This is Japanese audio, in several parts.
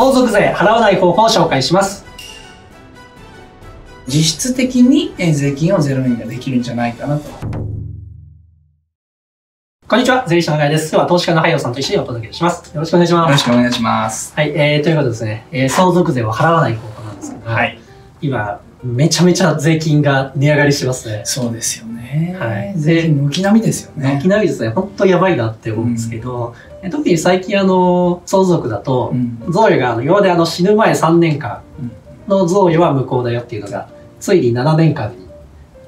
相続税払わない方法を紹介します。実質的にえー税金をゼロ円ができるんじゃないかなと。こんにちは、税理士の永井です。今日は投資家の早尾さんと一緒にお届けします。よろしくお願いしよます。ろしくお願いします。はい、えー、ということでですね、えー、相続税を払わない方法なんですけど、はい。今、めちゃめちゃ税金が値上がりしてますね。そうですよね。はい税金軒並みですよねいき。なりですね、本当やばいなって思うんですけど、え特に最近あの、相続だとう、ん。贈与があの今まであの死ぬ前3年間の贈与は無効だよっていうのが、ついに7年間に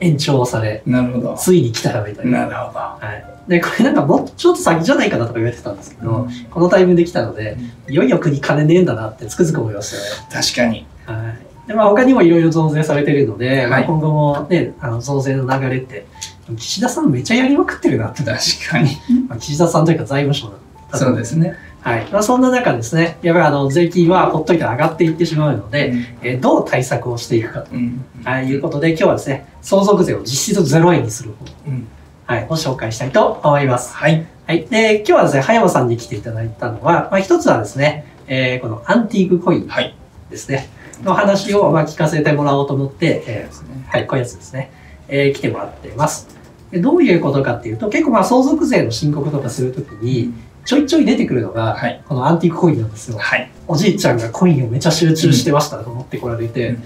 延長され、なるほど。ついに来たらみたいな。なるほど。はい。で、これなんかもうちょっと先じゃないかなとか言われてたんですけど、うんこのタイミングで来たので、いよいよ国金ねえんだなってつくづく思いましたよね。確かに。はい。で、まあ他にもいろいろ増税されてるので、まあはい今後もね、あの増税の流れって、岸田さんめっちゃやりまくってるなって。確かに。まあ岸田さんというか財務省だそうですね。はい。まあそんな中ですね、やっぱりあの税金はほっといたら上がっていってしまうので、えーどう対策をしていくかと、うん。はい、いうことで今日はですね、相続税を実質0円にする方法、うん。はい、を紹介したいと思います。はい。はい。で、今日はですね、葉山さんに来ていただいたのは、まあ、一つはですね、えーこのアンティークコインはい。ですね、の話をまあ聞かせてもらおうと思って、えーはい、こういうやつですね、えー来てもらっています。でどういうことかっていうと、結構まあ相続税の申告とかするときに、ちょいちょい出てくるのが、はい。このアンティークコインなんですよ。はい。おじいちゃんがコインをめちゃ集中してましたと思ってこられて、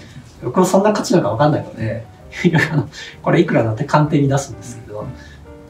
僕はそんな価値なんかわかんないので、これいくらなんて鑑定に出すんですけど、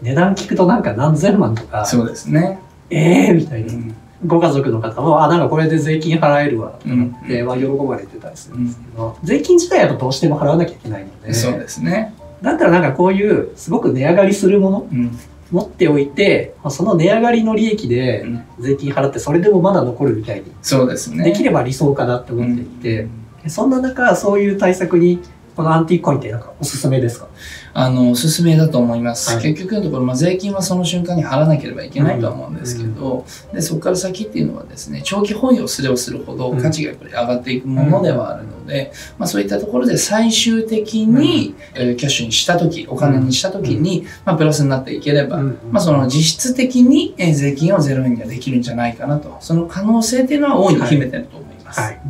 値段聞くとなんか何千万とか、そうですね。ええー、みたいうな。ん。ご家族の方も、あ、なんかこれで税金払えるわ、とかうんって、まあ、喜ばれてたりするんですけど、税金自体はどうしても払わなきゃいけないので、そうですね。だったらなんかこういうすごく値上がりするものうん。持っておいて、まあその値上がりの利益でうん税金払ってそれでもまだ残るみたいに、そうですね。できれば理想かなって思っていて、うんそんな中、そういう対策に、このアンティークコインってなんかおすすめですか？あの、おすすめだと思います。はい。結局のところ、まあ、税金はその瞬間に払わなければいけないとは思うんですけど、でそこから先っていうのはですね、長期保有をすればするほどうん価値がやっぱり上がっていくものではあるので、まあ、そういったところで最終的に、えーキャッシュにしたとき、お金にしたときに、まあ、プラスになっていければ、うん。まあ、その実質的にえー税金をゼロ円にはできるんじゃないかなと、その可能性っていうのは大いに秘めてると思います。はい。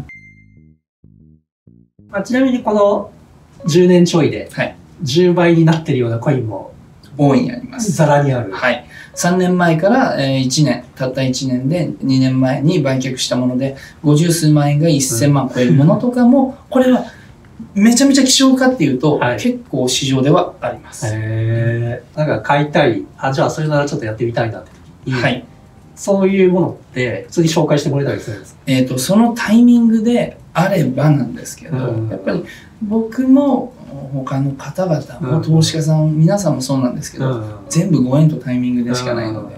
まあ、ちなみにこの10年ちょいではい10倍になってるようなコインも大いにあります。ザラにある。はい。3年前からえー1年、たった1年で2年前に売却したもので、50数万円が1000万超えるものとかも、これはめちゃめちゃ希少かっていうと、はい結構市場ではあります。へーなんか買いたい。あ、じゃあそれならちょっとやってみたいなって時に。はい。そういうものって普通に紹介してもらえたりするんですかえっ、と、そのタイミングであればなんですけど、うん。やっぱり僕も他の方々もうん。投資家さん、皆さんもそうなんですけど、全部ご縁とタイミングでしかないので、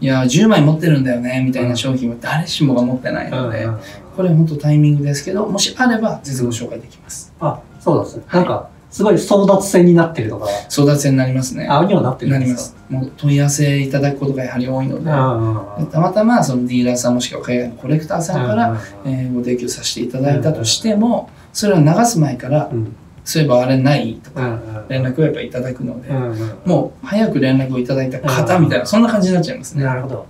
いや、10枚持ってるんだよね、みたいな商品は誰しもが持ってないので、これ本当タイミングですけど、もしあれば全然ご紹介できます。あ、そうですね。なんか、すごい争奪戦になってるのが、争奪戦になりますね。あ、にはなってるなんりまです。す。もう問い合わせいただくことがやはり多いので、かたまたまそのディーラーさんもしくは海外のコレクターさんから、えーご提供させていただいたとしても、それを流す前から、うん。そういえばあれないとか、うん。連絡をやっぱりいただくので、うん。もう早く連絡をいただいた方うんみたいな、そんな感じになっちゃいますね。なるほど。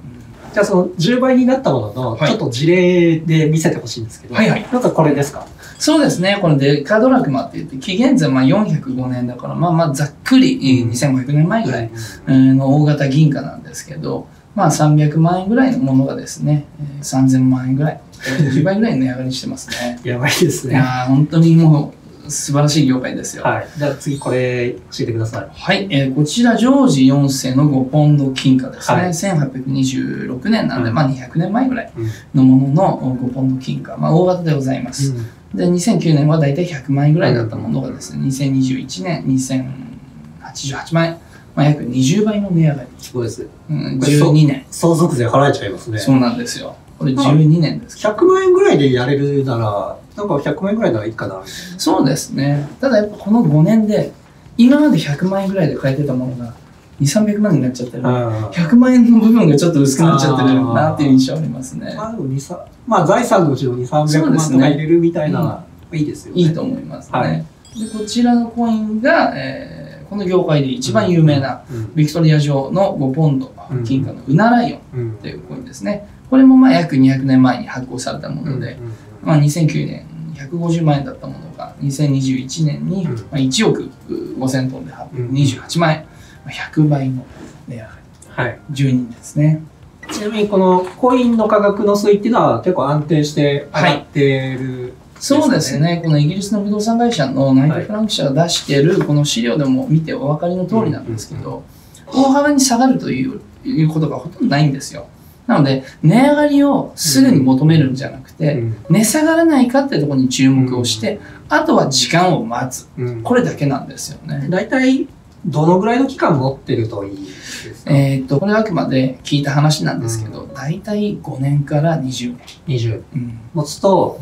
じゃあその10倍になったものの、はい。ちょっと事例で見せてほしいんですけど、はいはい。なんかこれですか？そうですね、このデカドラクマって言って、紀元前まあ405年だから、まあまあざっくりえーうん2500年前ぐらいえーの大型銀貨なんですけど、まあ300万円ぐらいのものがですね、えー3000万円ぐらい、10倍ぐらい値上がりしてますね。やばいですね。いやー本当にもう素晴らしい業界ですよ。はい。じゃあ次これ教えてください。はい、えーこちらジョージ4世の5ポンド金貨ですね。はい1826年なんで、うんまあ200年前ぐらいうんのものの5ポンド金貨。まあ大型でございます。で、2009年はだいたい100万円ぐらいだったものがですね、2021年2088万円。まあ約20倍の値上がり。すごいです。うん、これそう12年。相続税払えちゃいますね。そうなんですよ。これ12年です。100万円ぐらいでやれるなら、なんか100万円ぐらいならいいかな、そうですね。ただやっぱこの5年で、今まで100万円ぐらいで買えてたものが、2、300万円になっちゃってる。な。100万円の部分がちょっと薄くなっちゃってるなっていう印象ありますね。まあ、でも2、3まあ、財産のうちの2、300万そうですねとか入れるみたいな、いいですよね。いいと思いますね。はいでこちらのコインが、えーこの業界で一番有名なうん。ビクトリア城の5ポンドうん金貨のウナライオンうん。というコインですね。これもまあ約200年前に発行されたもので、まあ、2009年150万円だったものが2021年にうんまあ1億5000トンで28万円、まあ100倍の値上がはい。り10人ですね。ちなみにこのコインの価格の推移っていうのは結構安定して上がってる、そうですね。このイギリスの不動産会社のナイト・フランク社が出してるこの資料でも見てお分かりの通りなんですけど大幅に下がるといういうことがほとんどないんですよ。なので値上がりをすぐに求めるんじゃなくて、うん値下がらないかってところに注目をして、あとは時間を待つ。うん。これだけなんですよね。大体どのぐらいの期間持ってるといいですか、えーっとこれはあくまで聞いた話なんですけど、大体5年から20年、20うん、持つと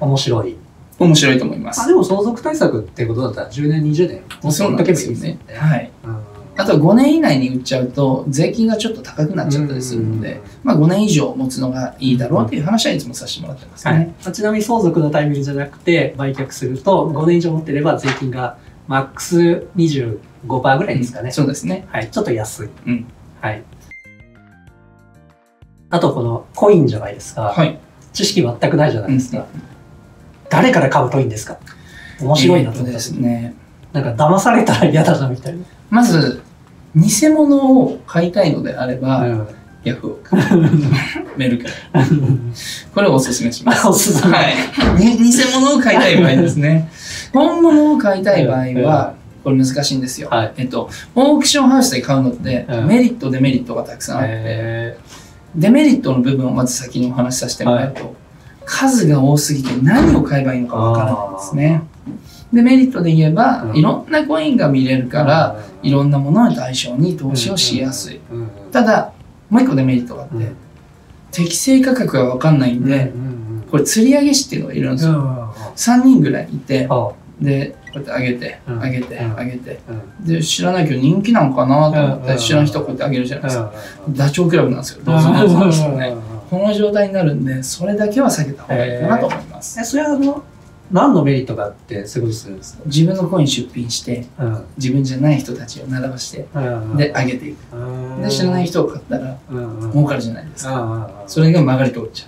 面白い。面白いと思います。あでも相続対策ってことだったら10年、20年持ってそうなんですよね。はい。うん。あとは5年以内に売っちゃうと税金がちょっと高くなっちゃったりするので、まあ、5年以上持つのがいいだろうという話はいつもさせてもらってますはい。ね。ちなみに相続のタイミングじゃなくて売却すると5年以上持ってれば税金がマックス25%ぐらいですかね。そうですね。はい、ちょっと安い。うんはい。あとこのコインじゃないですか。はい。知識全くないじゃないですか。うん誰から買うといいんですか？面白いなと思ったすね。なんか騙されたら嫌だなみたいな。まず、偽物を買いたいのであれば、うんヤフオク、メルカリ。これをおすすめします。おすすめはい。に偽物を買いたい場合ですね。本物を買いたい場合は、これ難しいんですよ。はい。えっと、オークションハウスで買うのって、うんメリット、デメリットがたくさんあって、えデメリットの部分をまず先にお話しさせてもらうと、数が多すぎて何を買えばいいのかわからないんですね。で、メリットで言えば、うん。いろんなコインが見れるーから、いろんなものに対象に投資をしやすい。。うん。うん。ただ、もう一個デメリットがあって、うん。適正価格がわかんないんで、うんうんこれ釣り上げ師っていうのがいるんですよ。うんうん3人ぐらいいて、あで、こうやって上げて、うん上げて、うん上げて。うんで、知らないけど人気なのかなと思っうんて、知らん人こうやって上げるじゃないですか。うんダチョウ倶楽部なんですよ。どうぞどうぞですよね。この状態になるんで、それだけは避けた方がいいかなと思います。えそれはあの何のメリットがあってそういうことするんですか？自分のコイン出品して、うん自分じゃない人たちを並ばして、うん。で、上げていく。で、知らない人を買ったら、うん。うん。儲かるじゃないですか。あそれが曲がり通っちゃ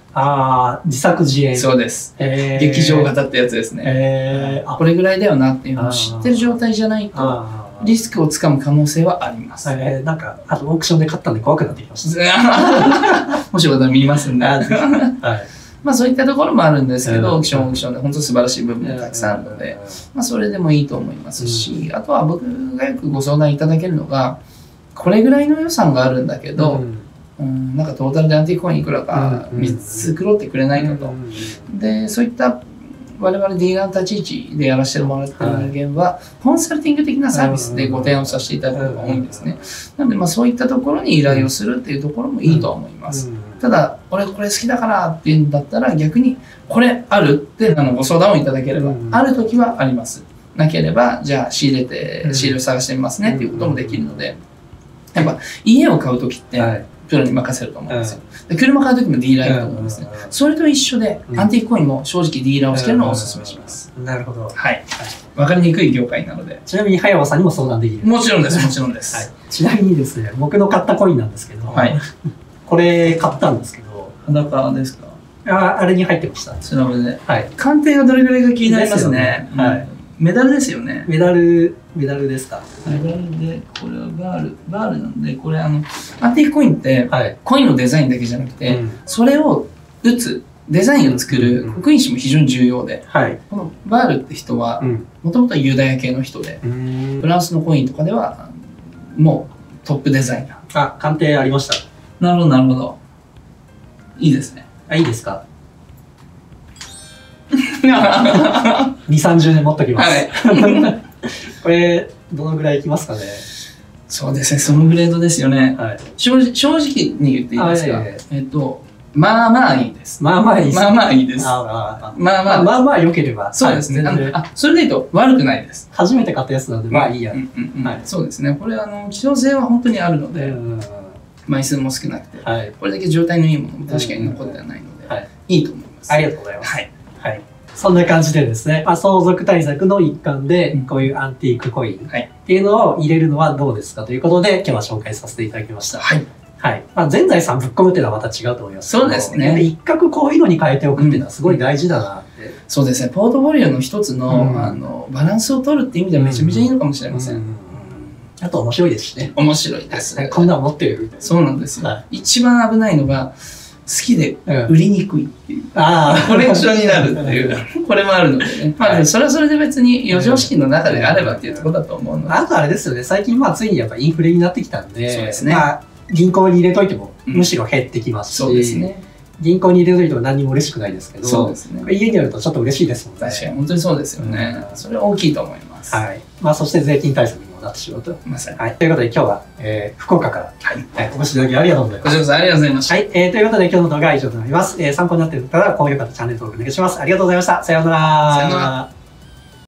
あー。自作自う。演。そうです。へー。劇場型ってやつですね。へー。あこれぐらいだよなっていうのを知ってる状態じゃないと、リスクをつかむ可能性はあります。えー。なんかあとオークションで買ったんで怖くなってきまし もしよかったら見ますんで。たはいまあそういったところもあるんですけうんど、オークションオークションで本当素晴らしい部分もたくさんあるので、まあそれでもいいと思いますし、あとは僕がよくご相談いただけるのが、これぐらいの予算があるんだけど、うん。うん、なんかトータルでアンティークコインいくらかうん3つ黒ってくれないかと。で、そういった我々ディーラーの立ち位置でやらせてもらってる人間は、コンサルティング的なサービスでご提案をさせていただくことが多いんですね。なので、まあそういったところに依頼をするっていうところもいいとは思います。ただ、俺これ好きだからっていうんだったら逆に、これあるってあのご相談をいただければ、うんあるときはあります。なければ、じゃあ仕入れてう、ん仕入れを探してみますねっていうこともできるので、やっぱ家を買うときって、はいプロに任せると思うんですよ。で車買うときもディーラーいると思うんですね。それと一緒で、うんアンティークコインも正直ディーラーをしてるのをお勧めします。なるほどはい。わかりにくい業界なので。ちなみに葉山さんにも相談できるもちろんです、もちろんではいす。、ちなみにですね僕の買ったコインなんですけど、はい。これ買ったんですけど裸ですか？ああれに入ってました。調べで。はい。鑑定がどれぐらいか気になりますね。はいうん。メダルですよね。メダルメダルですか？メダルで、これはバール、バールなんで、これあの、アンティークコインって、はい、コインのデザインだけじゃなくて、うん。それを打つ、デザインを作るうん。刻印紙も非常に重要で、はい。このバールって人はう、ん。もともとはユダヤ系の人で、フランスのコインとかでは、もうトップデザイナー。あ鑑定ありました。なるほど、なるほど。いいですね。あいいですか？は2 3 0年持っときます、い。これどのぐらいいきますかね？そうですね、そのグレードですよね。はい正直正直に言っていいですか、はいえっと、まあまあいいです。まあまあいいですまあまあいいです。あああまあまあ、まあまあ良ければそうですね。あそれで言うと悪くないです。初めて買ったやつなんでまあいいや、そうですね。これあの希少性は本当にあるので、うん枚数も少なくて、はいこれだけ状態のいいものも確かに残ってはないので、はいいいと思います。ありがとうございますはい。はい。そんな感じでですね、まあ、相続対策の一環でうん、こういうアンティークコインはいっていうのを入れるのはどうですかということで、今日は紹介させていただきました。はい。はい。まあ、全財産ぶっ込むっていうのはまた違うと思います。そうですね一角こういうのに変えておくっていうのはすごい大事だなって。そうですね、ポートフォリオの一つの,、うんあのバランスを取るっていう意味ではめちゃめちゃいいのかもしれません。うんあと面白いですしね。面白いです。こんなの持ってる？そうなんですよ、は一番危ないのが好きで売りにくいっていう。ああ。コレクションになるっていう、これもあるのでね。まあ、それはそれで別に余剰資金の中であればっていうところだと思うので。あとあれですよね、最近まあついにやっぱインフレになってきたんで、そうですねまあ銀行に入れといてもうんむしろ減ってきますし、そうですね。銀行に入れといても何にも嬉しくないですけど、そうですね。家にあるとちょっと嬉しいですもんね。確かに、本当にそうですよね。うんそれは大きいと思います。はい。まあそして税金対策にもなってしまうと。まさに。はい。ということで今日は、えー福岡から、はい。はい、お越しいただきありがとうございます。こちらこそありがとうございました。はい、えー、ということで今日の動画は以上となります。えー参考になっている方は高評価とチャンネル登録お願いします。ありがとうございました。さようなら。さようなら